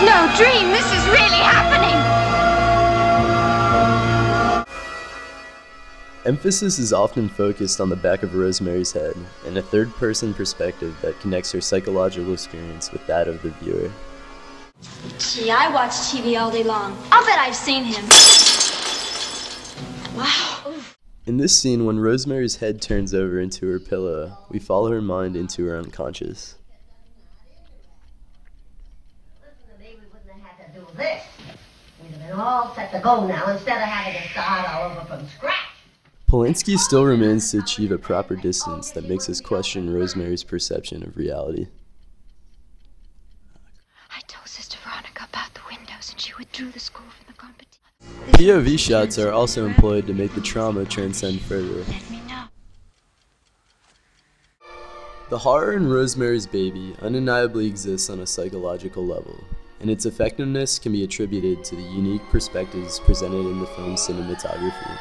is no dream. This is really happening. Emphasis is often focused on the back of Rosemary's head and a third person perspective that connects her psychological experience with that of the viewer. Gee, I watch TV all day long. I'll bet I've seen him. Wow. In this scene, when Rosemary's head turns over into her pillow, we follow her mind into her unconscious. Maybe we wouldn't have had to do this. We'd have been all set to go now instead of having to start all over from scratch. Polanski still remains to achieve a proper distance that makes us question Rosemary's perception of reality. I told Sister Veronica about the windows, and she withdrew the school from the competition. POV shots are also employed to make the trauma transcend further. Let me know. The horror in Rosemary's Baby undeniably exists on a psychological level, and its effectiveness can be attributed to the unique perspectives presented in the film's cinematography.